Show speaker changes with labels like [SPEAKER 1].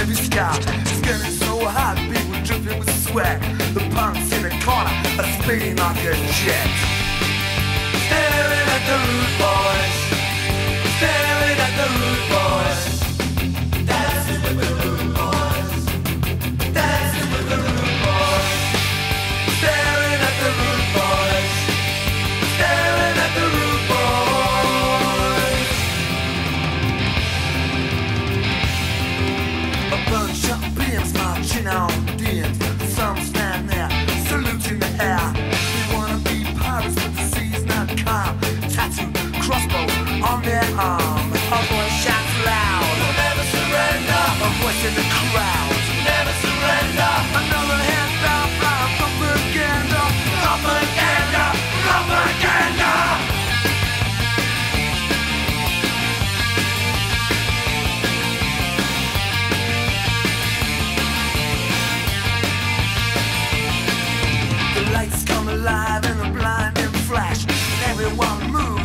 [SPEAKER 1] every sky. Scanning so hot, people dripping with sweat. The punks in the corner are spinning like a jet. Staring at the rude boys. Bunch of beams marching on. Lights come alive in a blinding flash. Everyone moves.